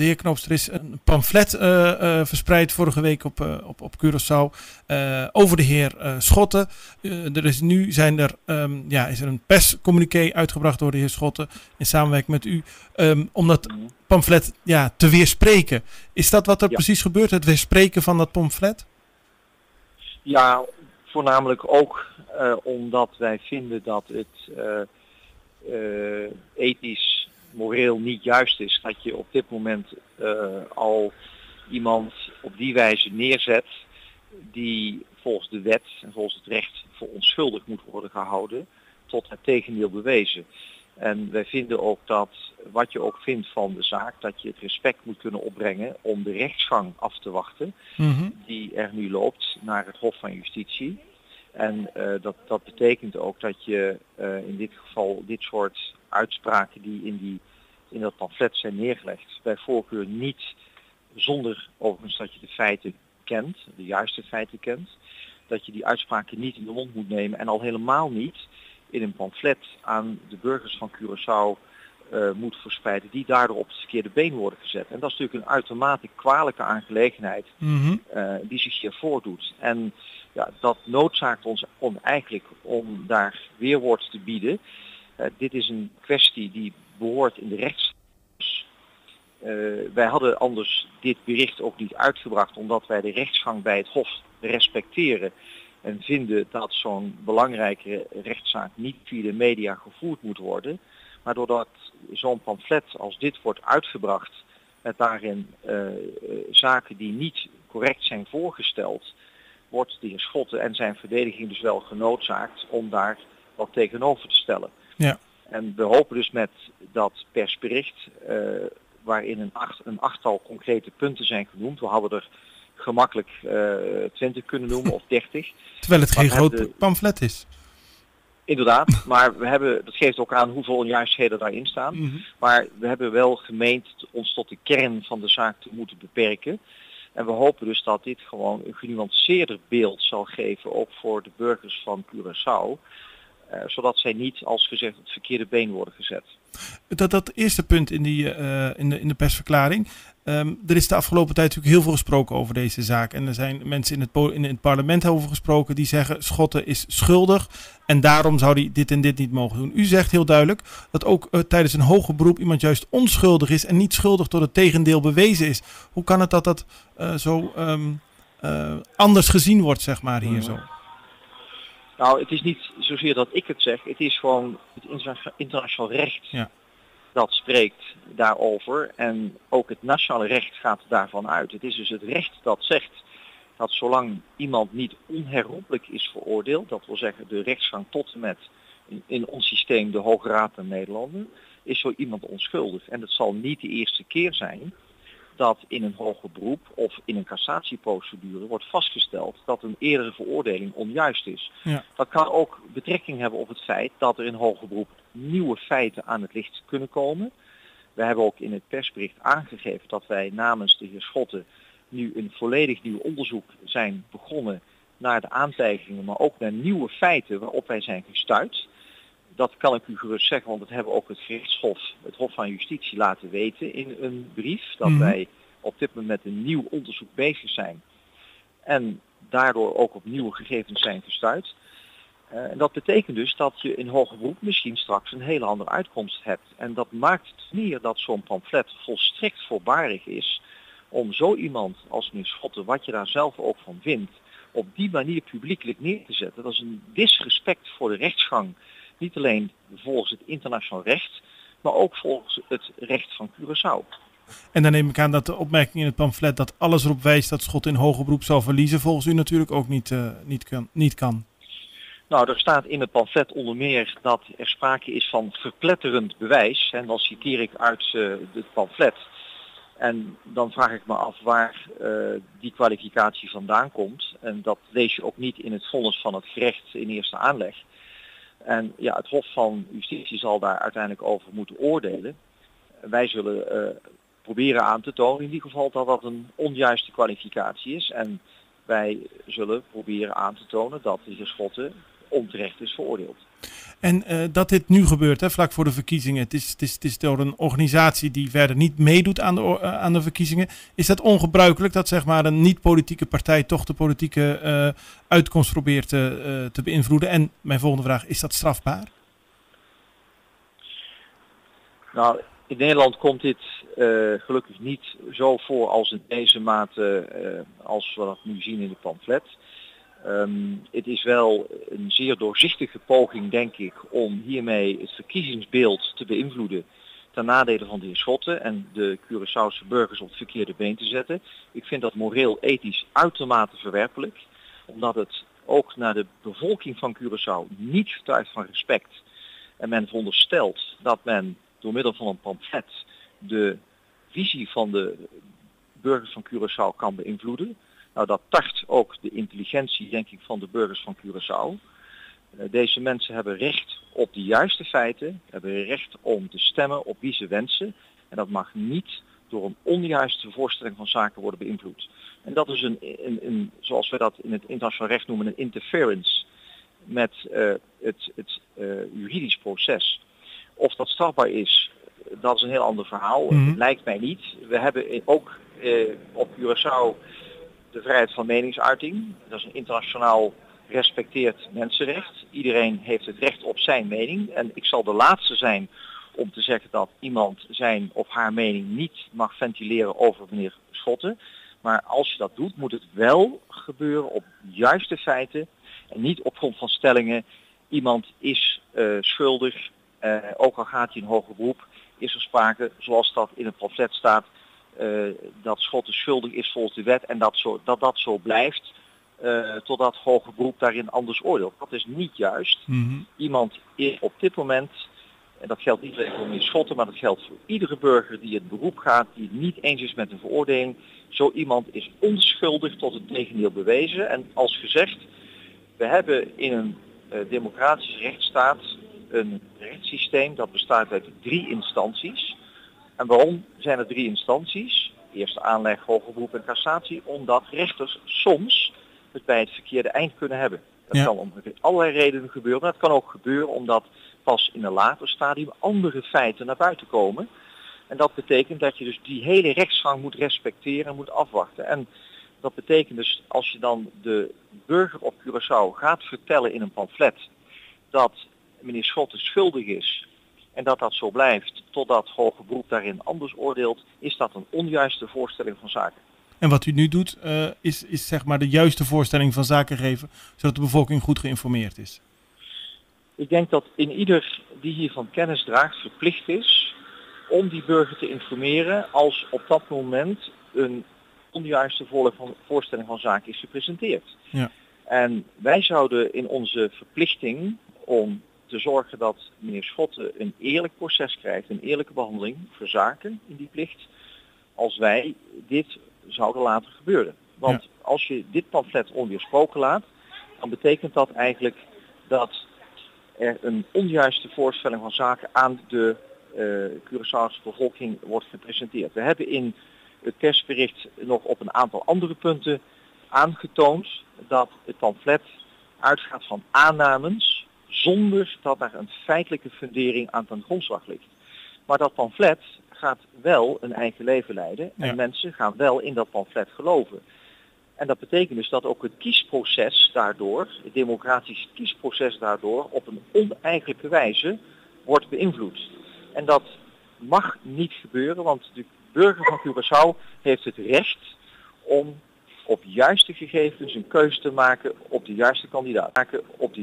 de heer Knoops, er is een pamflet verspreid vorige week op, op, op Curaçao over de heer Schotten. er is nu zijn er, ehm, ja, is er een perscommuniqué uitgebracht door de heer Schotten in samenwerking met u. Um, om dat mhm. pamflet ja, te weerspreken. Is dat wat er precies gebeurt, het weerspreken van dat pamflet? Ja, voornamelijk ook omdat wij vinden dat het uh, ethisch, moreel niet juist is dat je op dit moment uh, al iemand op die wijze neerzet die volgens de wet en volgens het recht voor onschuldig moet worden gehouden tot het tegendeel bewezen. En wij vinden ook dat wat je ook vindt van de zaak, dat je het respect moet kunnen opbrengen om de rechtsgang af te wachten mm die er nu loopt naar het Hof van Justitie. En uh, dat, dat betekent ook dat je uh, in dit geval dit soort uitspraken die in, die in dat pamflet zijn neergelegd, bij voorkeur niet zonder overigens dat je de feiten kent, de juiste feiten kent, dat je die uitspraken niet in de mond moet nemen en al helemaal niet in een pamflet aan de burgers van Curaçao uh, moet verspreiden die daardoor op het verkeerde been worden gezet. En dat is natuurlijk een uitermate kwalijke aangelegenheid mm uh, die zich hier voordoet. En ja, dat noodzaakt ons om eigenlijk om daar weerwoord te bieden. Uh, dit is een kwestie die behoort in de rechts. wij hadden anders dit bericht ook niet uitgebracht omdat wij de rechtsgang bij het Hof respecteren en vinden dat zo'n belangrijke rechtszaak niet via de media gevoerd moet worden. Maar doordat zo'n pamflet als dit wordt uitgebracht met daarin uh, zaken die niet correct zijn voorgesteld, wordt de heer Schotten en zijn verdediging dus wel genoodzaakt om daar wat tegenover te stellen. Ja. En we hopen dus met dat persbericht, uh, waarin een, acht, een achttal concrete punten zijn genoemd, we hadden er gemakkelijk uh, 20 kunnen noemen of 30. Terwijl het geen groot pamflet is. Inderdaad, maar we hebben, dat geeft ook aan hoeveel onjuistheden daarin staan. Mhm. Maar we hebben wel gemeend ons tot de kern van de zaak te moeten beperken. En we hopen dus dat dit gewoon een genuanceerder beeld zal geven, ook voor de burgers van Curaçao. Uh, zodat zij niet, als gezegd, het verkeerde been worden gezet. Dat, dat eerste punt in, die, uh, in, de, in de persverklaring. Um, er is de afgelopen tijd natuurlijk heel veel gesproken over deze zaak. En er zijn mensen in het, in het parlement over gesproken die zeggen Schotten is schuldig. En daarom zou hij dit en dit niet mogen doen. U zegt heel duidelijk dat ook uh, tijdens een hoger beroep iemand juist onschuldig is en niet schuldig tot het tegendeel bewezen is. Hoe kan het dat dat uh, zo um, anders gezien wordt, zeg maar, hier zo? Nou, het is niet zozeer dat ik het zeg. Het is gewoon het internationaal recht ja. dat spreekt daarover. En ook het nationale recht gaat daarvan uit. Het is dus het recht dat zegt dat zolang iemand niet onherroepelijk is veroordeeld, dat wil zeggen de rechtsgang tot en met in ons systeem de Hoge Raad van Nederlanden, is zo iemand onschuldig. En het zal niet de eerste keer zijn dat in een hoger beroep of in een cassatieprocedure wordt vastgesteld dat een eerdere veroordeling onjuist is. Ja. Dat kan ook betrekking hebben op het feit dat er in hoger beroep nieuwe feiten aan het licht kunnen komen. We hebben ook in het persbericht aangegeven dat wij namens de heer Schotten nu een volledig nieuw onderzoek zijn begonnen naar de aantijgingen, maar ook naar nieuwe feiten waarop wij zijn gestuurd dat kan ik u gerust zeggen, want dat hebben ook het gerechtshof, het Hof van Justitie laten weten in een brief. Dat mhm. wij op dit moment met een nieuw onderzoek bezig zijn. En daardoor ook op nieuwe gegevens zijn gestuurd. Uh, en dat betekent dus dat je in hoger beroep misschien straks een hele andere uitkomst hebt. En dat maakt het neer dat zo'n pamflet volstrekt voorbarig is om zo iemand als meneer Schotten, wat je daar zelf ook van vindt, op die manier publiekelijk neer te zetten. Dat is een disrespect voor de rechtsgang niet alleen volgens het internationaal recht, maar ook volgens het recht van Curaçao. En dan neem ik aan dat de opmerking in het pamflet dat alles erop wijst dat Schot in hoger beroep zal verliezen, volgens u natuurlijk ook niet, uh, niet, kan, niet kan. Nou, er staat in het pamflet onder meer dat er sprake is van verpletterend bewijs. En dan citeer ik uit uh, het pamflet. En dan vraag ik me af waar uh, die kwalificatie vandaan komt. En dat lees je ook niet in het vonnis van het gerecht in eerste aanleg. En ja, het Hof van Justitie zal daar uiteindelijk over moeten oordelen. Wij zullen uh, proberen aan te tonen in ieder geval dat dat een onjuiste kwalificatie is. En wij zullen proberen aan te tonen dat de heer Schotten onterecht is veroordeeld. En uh, dat dit nu gebeurt, hè, vlak voor de verkiezingen. Het is, het, is, het is door een organisatie die verder niet meedoet aan de, uh, aan de verkiezingen. Is dat ongebruikelijk dat zeg maar, een niet-politieke partij toch de politieke uh, uitkomst probeert te, te beïnvloeden? En mijn volgende vraag, is dat strafbaar? Nou, in Nederland komt dit gelukkig niet zo voor als in deze mate als we dat nu zien in de pamflet. Um, het is wel een zeer doorzichtige poging, denk ik, om hiermee het verkiezingsbeeld te beïnvloeden ten nadele van de heer Schotten en de Curaçaose burgers op het verkeerde been te zetten. Ik vind dat moreel ethisch uitermate verwerpelijk, omdat het ook naar de bevolking van Curaçao niet getuigt van respect. En men veronderstelt dat men door middel van een pamflet de visie van de burgers van Curaçao kan beïnvloeden. Nou, dat tart ook de intelligentie, denk ik, van de burgers van Curaçao. Uh, deze mensen hebben recht op de juiste feiten, hebben recht om te stemmen op wie ze wensen. En dat mag niet door een onjuiste voorstelling van zaken worden beïnvloed. En dat is een, een, een zoals we dat in het internationaal recht noemen, een interference met uh, het, het uh, juridisch proces. Of dat strafbaar is, dat is een heel ander verhaal. Mm -hmm. Lijkt mij niet. We hebben ook op Curaçao de vrijheid van meningsuiting. Dat is een internationaal respecteerd mensenrecht. Iedereen heeft het recht op zijn mening. En ik zal de laatste zijn om te zeggen dat iemand zijn of haar mening niet mag ventileren over meneer Schotten. Maar als je dat doet, moet het wel gebeuren op juiste feiten en niet op grond van stellingen. Iemand is uh, schuldig, uh, ook al gaat hij in hoger beroep, is er sprake, zoals dat in het pamflet staat, uh, dat Schotten schuldig is volgens de wet en dat zo, dat, dat zo blijft uh, totdat hoger beroep daarin anders oordeelt. Dat is niet juist. Mm -hmm. Iemand is op dit moment, en dat geldt niet alleen voor meneer Schotten, maar dat geldt voor iedere burger die het beroep gaat, die het niet eens is met een veroordeling. Zo iemand is onschuldig tot het tegendeel bewezen. En als gezegd, we hebben in een uh, democratische rechtsstaat een rechtssysteem dat bestaat uit drie instanties. En waarom zijn er drie instanties? Eerste aanleg, hoger beroep en cassatie. Omdat rechters soms het bij het verkeerde eind kunnen hebben. Dat ja. kan om allerlei redenen gebeuren. Maar het kan ook gebeuren omdat pas in een later stadium andere feiten naar buiten komen. En dat betekent dat je dus die hele rechtsgang moet respecteren en moet afwachten. En dat betekent dus als je dan de burger op Curaçao gaat vertellen in een pamflet dat meneer Schotten schuldig is en dat dat zo blijft totdat hoger beroep daarin anders oordeelt, is dat een onjuiste voorstelling van zaken. En wat u nu doet, uh, is, is zeg maar de juiste voorstelling van zaken geven, zodat de bevolking goed geïnformeerd is. Ik denk dat in ieder die hiervan kennis draagt verplicht is om die burger te informeren als op dat moment een onjuiste voorstelling van zaken is gepresenteerd. Ja. En wij zouden in onze verplichting om te zorgen dat meneer Schotten een eerlijk proces krijgt, een eerlijke behandeling voor zaken in die plicht, als wij dit zouden laten gebeuren. Want ja. als je dit pamflet onweersproken laat, dan betekent dat eigenlijk dat er een onjuiste voorstelling van zaken aan de uh, Curaçaose bevolking wordt gepresenteerd. We hebben in het persbericht nog op een aantal andere punten aangetoond dat het pamflet uitgaat van aannames zonder dat daar een feitelijke fundering aan ten grondslag ligt. Maar dat pamflet gaat wel een eigen leven leiden en ja. mensen gaan wel in dat pamflet geloven. En dat betekent dus dat ook het kiesproces daardoor, het democratisch kiesproces daardoor, op een oneigenlijke wijze wordt beïnvloed. En dat mag niet gebeuren, want de burger van Curaçao heeft het recht om op juiste gegevens een keuze te maken op de juiste kandidaat. Op de